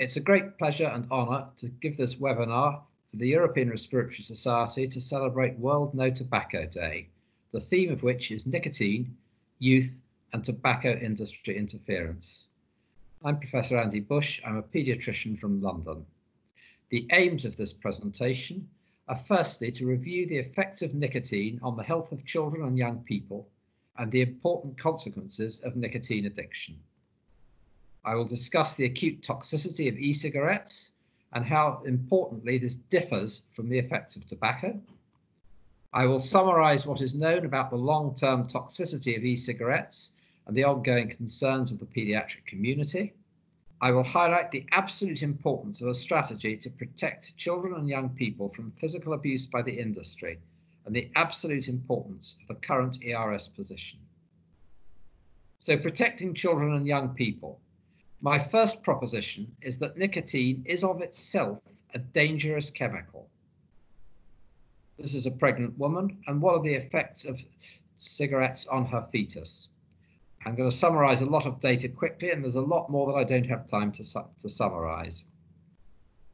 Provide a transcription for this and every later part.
It's a great pleasure and honour to give this webinar for the European Respiratory Society to celebrate World No Tobacco Day, the theme of which is nicotine, youth and tobacco industry interference. I'm Professor Andy Bush, I'm a paediatrician from London. The aims of this presentation are firstly to review the effects of nicotine on the health of children and young people and the important consequences of nicotine addiction. I will discuss the acute toxicity of e-cigarettes and how importantly this differs from the effects of tobacco. I will summarize what is known about the long-term toxicity of e-cigarettes and the ongoing concerns of the pediatric community. I will highlight the absolute importance of a strategy to protect children and young people from physical abuse by the industry and the absolute importance of the current ERS position. So protecting children and young people. My first proposition is that nicotine is of itself a dangerous chemical. This is a pregnant woman, and what are the effects of cigarettes on her fetus? I'm going to summarize a lot of data quickly, and there's a lot more that I don't have time to, su to summarize.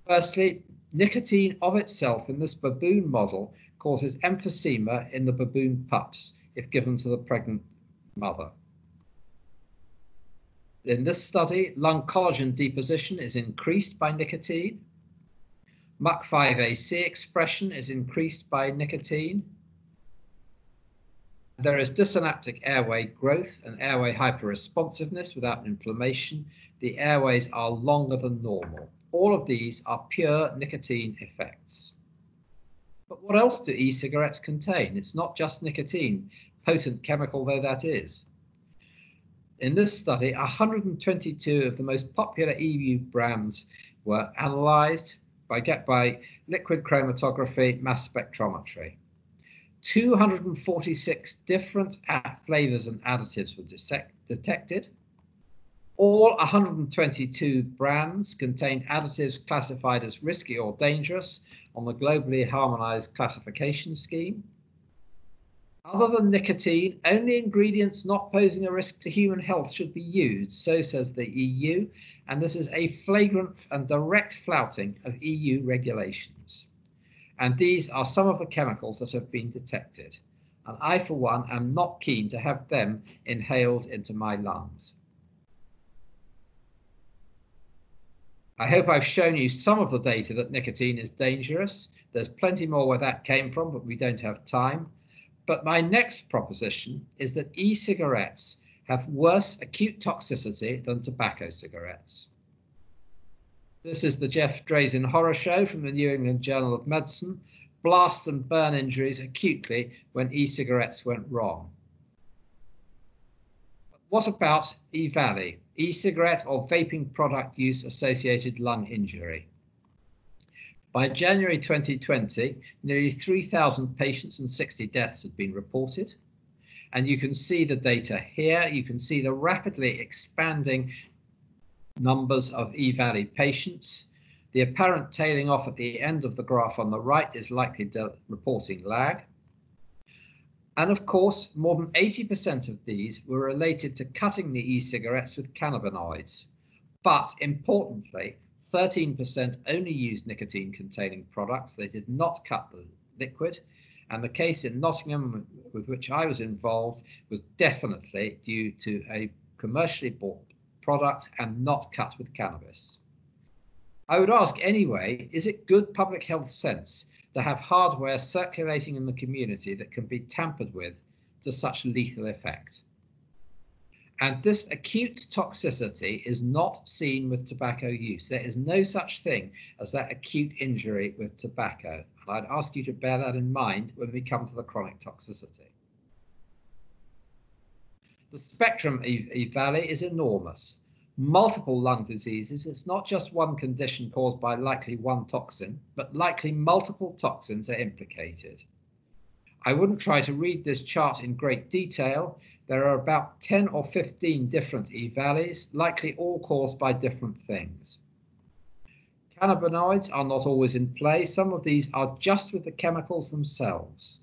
Firstly, nicotine of itself in this baboon model causes emphysema in the baboon pups if given to the pregnant mother. In this study, lung collagen deposition is increased by nicotine. MUC5AC expression is increased by nicotine. There is dysanaptic airway growth and airway hyperresponsiveness without inflammation. The airways are longer than normal. All of these are pure nicotine effects. But what else do e-cigarettes contain? It's not just nicotine, potent chemical though that is. In this study, 122 of the most popular EU brands were analysed by, by liquid chromatography mass spectrometry. 246 different flavors and additives were detected. All 122 brands contained additives classified as risky or dangerous on the globally harmonized classification scheme. Other than nicotine, only ingredients not posing a risk to human health should be used, so says the EU, and this is a flagrant and direct flouting of EU regulations. And these are some of the chemicals that have been detected. And I, for one, am not keen to have them inhaled into my lungs. I hope I've shown you some of the data that nicotine is dangerous. There's plenty more where that came from, but we don't have time. But my next proposition is that e-cigarettes have worse acute toxicity than tobacco cigarettes. This is the Jeff Drazen horror show from the New England Journal of Medicine, blast and burn injuries acutely when e-cigarettes went wrong. What about EVALI, e-cigarette or vaping product use associated lung injury? By January 2020, nearly 3,000 patients and 60 deaths had been reported. And you can see the data here. You can see the rapidly expanding numbers of EVALI patients. The apparent tailing off at the end of the graph on the right is likely reporting lag. And of course, more than 80% of these were related to cutting the e-cigarettes with cannabinoids. But importantly, 13% only used nicotine containing products. They did not cut the liquid. And the case in Nottingham with which I was involved was definitely due to a commercially bought product and not cut with cannabis. I would ask anyway, is it good public health sense to have hardware circulating in the community that can be tampered with to such lethal effect? And this acute toxicity is not seen with tobacco use. There is no such thing as that acute injury with tobacco. And I'd ask you to bear that in mind when we come to the chronic toxicity. The spectrum of EVALI is enormous. Multiple lung diseases, it's not just one condition caused by likely one toxin, but likely multiple toxins are implicated. I wouldn't try to read this chart in great detail, there are about 10 or 15 different EVALIs, likely all caused by different things. Cannabinoids are not always in play. Some of these are just with the chemicals themselves.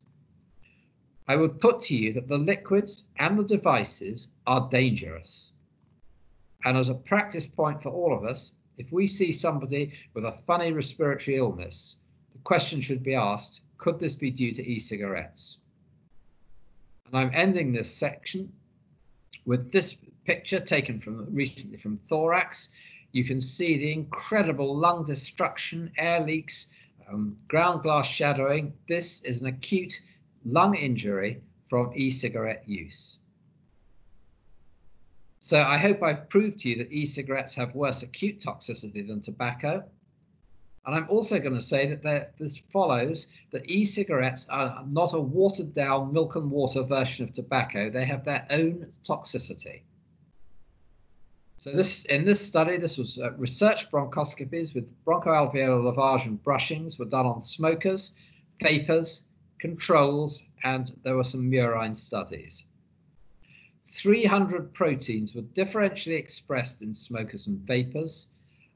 I would put to you that the liquids and the devices are dangerous. And as a practice point for all of us, If we see somebody with a funny respiratory illness, the question should be asked, could this be due to e-cigarettes? And I'm ending this section with this picture taken from recently from thorax. You can see the incredible lung destruction, air leaks, um, ground glass shadowing. This is an acute lung injury from e-cigarette use. So I hope I've proved to you that e-cigarettes have worse acute toxicity than tobacco. And I'm also going to say that this follows that e-cigarettes are not a watered down milk and water version of tobacco. They have their own toxicity. So this in this study, this was uh, research bronchoscopies with bronchoalveolar lavage and brushings were done on smokers, vapors, controls, and there were some murine studies. 300 proteins were differentially expressed in smokers and vapors,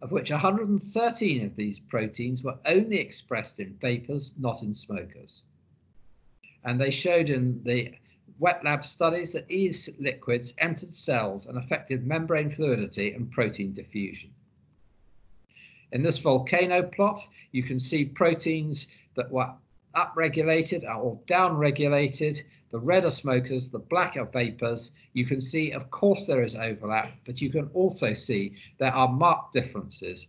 of which 113 of these proteins were only expressed in vapors, not in smokers. And they showed in the wet lab studies that these liquids entered cells and affected membrane fluidity and protein diffusion. In this volcano plot, you can see proteins that were upregulated or downregulated. The red are smokers, the black are vapors. You can see, of course, there is overlap, but you can also see there are marked differences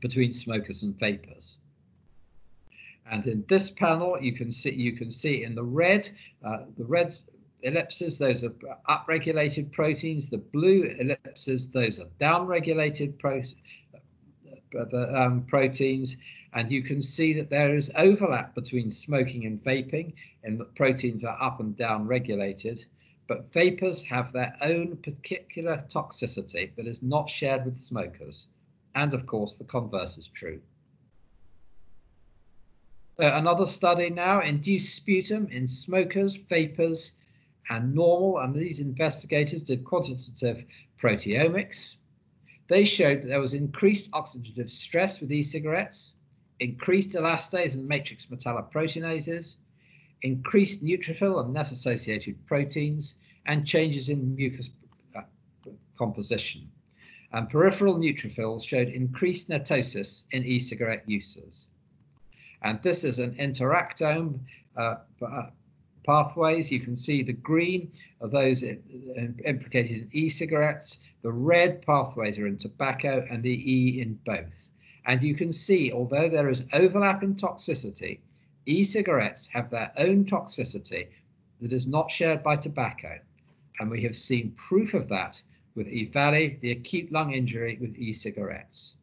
between smokers and vapors. And in this panel, you can see you can see in the red, uh, the red ellipses, those are upregulated proteins. The blue ellipses, those are downregulated pro uh, um, proteins. And you can see that there is overlap between smoking and vaping, and proteins are up and down regulated. But vapors have their own particular toxicity that is not shared with smokers. And of course, the converse is true. So another study now, induced sputum in smokers, vapors, and normal, and these investigators did quantitative proteomics. They showed that there was increased oxidative stress with e-cigarettes, increased elastase and matrix metalloproteinases, increased neutrophil and net-associated proteins, and changes in mucus uh, composition. And peripheral neutrophils showed increased netosis in e-cigarette users. And this is an interactome uh, uh, pathways. You can see the green are those implicated in e-cigarettes. The red pathways are in tobacco and the E in both. And you can see, although there is overlap in toxicity, e-cigarettes have their own toxicity that is not shared by tobacco. And we have seen proof of that with EVALI, the acute lung injury with e-cigarettes.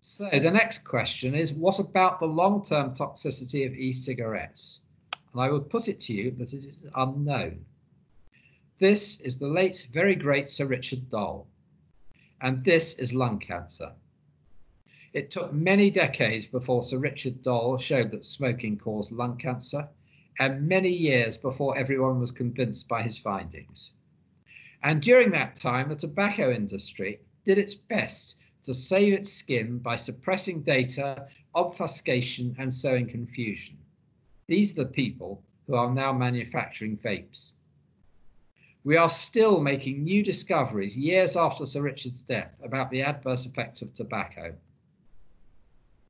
So the next question is, what about the long-term toxicity of e-cigarettes? And I would put it to you that it is unknown. This is the late, very great Sir Richard Doll, and this is lung cancer. It took many decades before Sir Richard Doll showed that smoking caused lung cancer, and many years before everyone was convinced by his findings. And during that time, the tobacco industry did its best to save its skin by suppressing data, obfuscation, and sowing confusion. These are the people who are now manufacturing vapes. We are still making new discoveries years after Sir Richard's death about the adverse effects of tobacco.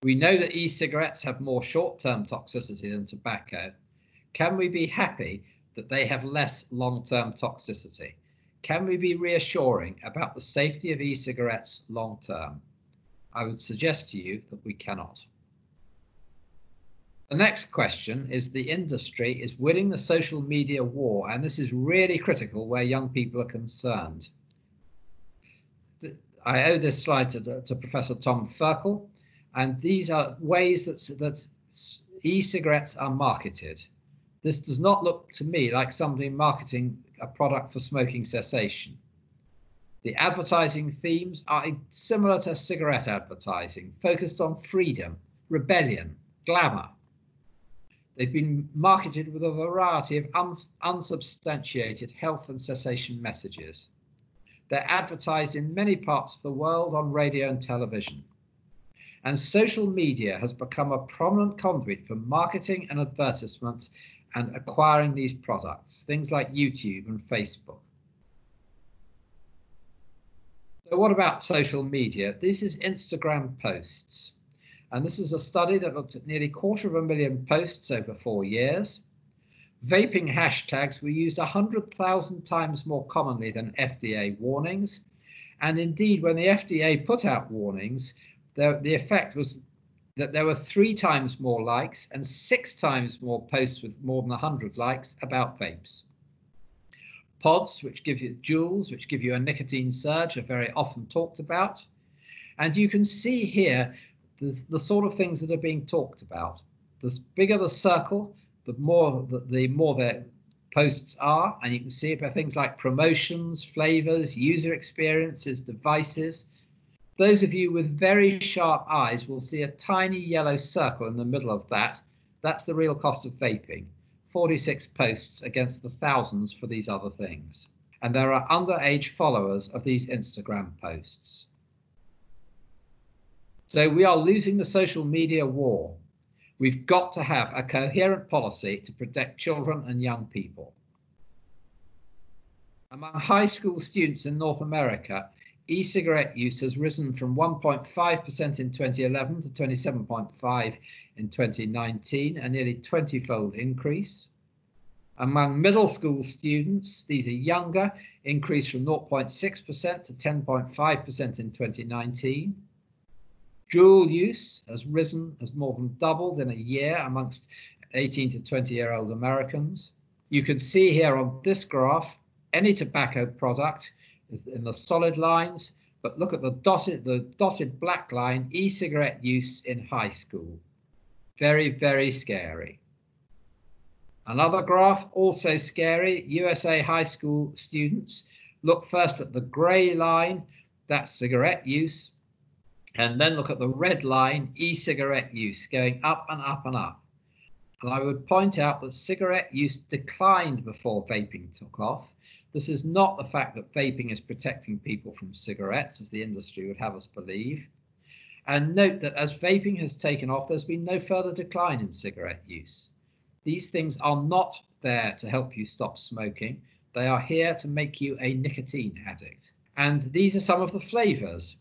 We know that e-cigarettes have more short-term toxicity than tobacco. Can we be happy that they have less long-term toxicity? Can we be reassuring about the safety of e-cigarettes long term? I would suggest to you that we cannot. The next question is the industry is winning the social media war, and this is really critical where young people are concerned. I owe this slide to, to Professor Tom Ferkol, and these are ways that, that e-cigarettes are marketed. This does not look to me like somebody marketing a product for smoking cessation. The advertising themes are similar to cigarette advertising, focused on freedom, rebellion, glamour. They've been marketed with a variety of uns unsubstantiated health and cessation messages. They're advertised in many parts of the world on radio and television. And social media has become a prominent conduit for marketing and advertisement and acquiring these products, things like YouTube and Facebook. So what about social media? This is Instagram posts. And this is a study that looked at nearly quarter of a million posts over four years. Vaping hashtags were used 100,000 times more commonly than FDA warnings. And indeed, when the FDA put out warnings, the, the effect was that there were three times more likes and six times more posts with more than 100 likes about vapes. Pods, which give you Juuls, which give you a nicotine surge, are very often talked about. And you can see here the, the sort of things that are being talked about. The bigger the circle, the more the, the more their posts are, and you can see it by things like promotions, flavors, user experiences, devices. Those of you with very sharp eyes will see a tiny yellow circle in the middle of that. That's the real cost of vaping. 46 posts against the thousands for these other things. And there are underage followers of these Instagram posts. So we are losing the social media war. We've got to have a coherent policy to protect children and young people. Among high school students in North America, e-cigarette use has risen from 1.5% in 2011 to 27.5 in 2019, a nearly 20-fold increase. Among middle school students, these are younger, increased from 0.6% to 10.5% in 2019. Juul use has risen, has more than doubled in a year amongst 18 to 20 year old Americans. You can see here on this graph, any tobacco product is in the solid lines, but look at the dotted, the dotted black line, e-cigarette use in high school. Very, very scary. Another graph, also scary, USA high school students. Look first at the gray line, that's cigarette use, and then look at the red line, e-cigarette use, going up and up and up. And I would point out that cigarette use declined before vaping took off. This is not the fact that vaping is protecting people from cigarettes, as the industry would have us believe. And note that as vaping has taken off, there's been no further decline in cigarette use. These things are not there to help you stop smoking. They are here to make you a nicotine addict. And these are some of the flavors.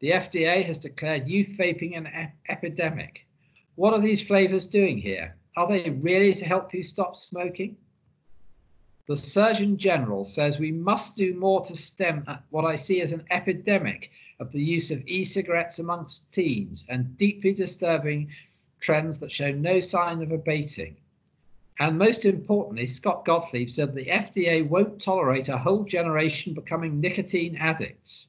The FDA has declared youth vaping an ep epidemic. What are these flavors doing here? Are they really to help you stop smoking? The Surgeon General says we must do more to stem uh, what I see as an epidemic of the use of e cigarettes amongst teens and deeply disturbing trends that show no sign of abating. And most importantly, Scott Gottlieb said the FDA won't tolerate a whole generation becoming nicotine addicts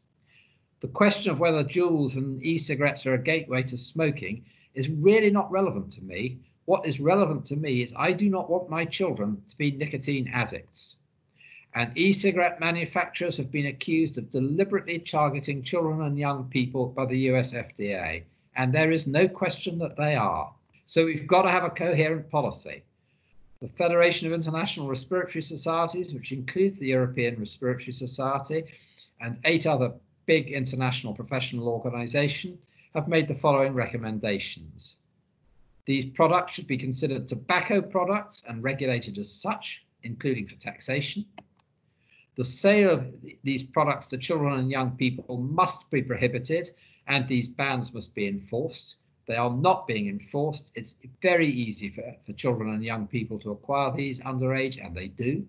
the question of whether Juuls and e-cigarettes are a gateway to smoking is really not relevant to me. What is relevant to me is I do not want my children to be nicotine addicts. And e-cigarette manufacturers have been accused of deliberately targeting children and young people by the US FDA. And there is no question that they are. So we've got to have a coherent policy. The Federation of International Respiratory Societies, which includes the European Respiratory Society and eight other big international professional organization have made the following recommendations. These products should be considered tobacco products and regulated as such, including for taxation. The sale of these products to children and young people must be prohibited and these bans must be enforced. They are not being enforced. It's very easy for, for children and young people to acquire these underage, and they do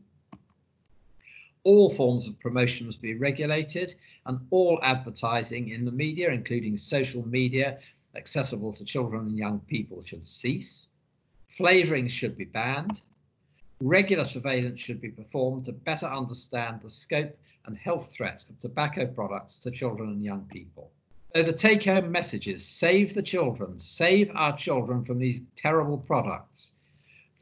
all forms of promotion must be regulated and all advertising in the media, including social media, accessible to children and young people should cease. Flavourings should be banned. Regular surveillance should be performed to better understand the scope and health threat of tobacco products to children and young people. So the take home message is save the children, save our children from these terrible products.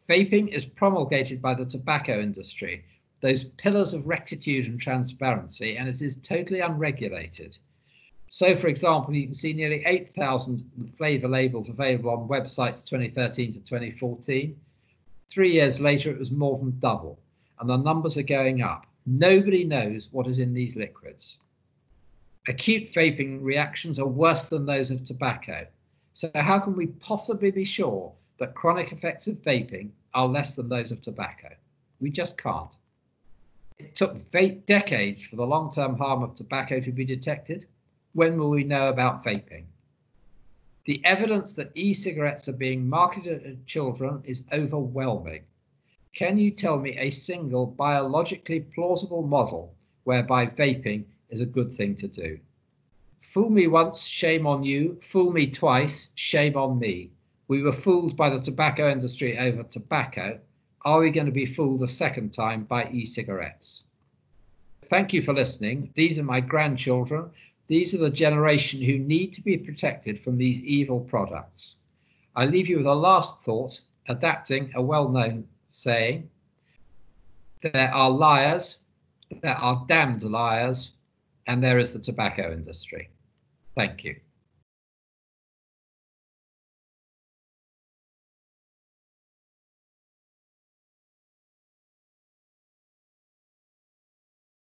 Vaping is promulgated by the tobacco industry those pillars of rectitude and transparency, and it is totally unregulated. So, for example, you can see nearly 8,000 flavour labels available on websites 2013 to 2014. Three years later, it was more than double, and the numbers are going up. Nobody knows what is in these liquids. Acute vaping reactions are worse than those of tobacco. So, how can we possibly be sure that chronic effects of vaping are less than those of tobacco? We just can't. It took decades for the long-term harm of tobacco to be detected. When will we know about vaping? The evidence that e-cigarettes are being marketed to children is overwhelming. Can you tell me a single biologically plausible model whereby vaping is a good thing to do? Fool me once, shame on you. Fool me twice, shame on me. We were fooled by the tobacco industry over tobacco. Are we going to be fooled a second time by e cigarettes? Thank you for listening. These are my grandchildren. These are the generation who need to be protected from these evil products. I leave you with a last thought, adapting a well known saying there are liars, there are damned liars, and there is the tobacco industry. Thank you.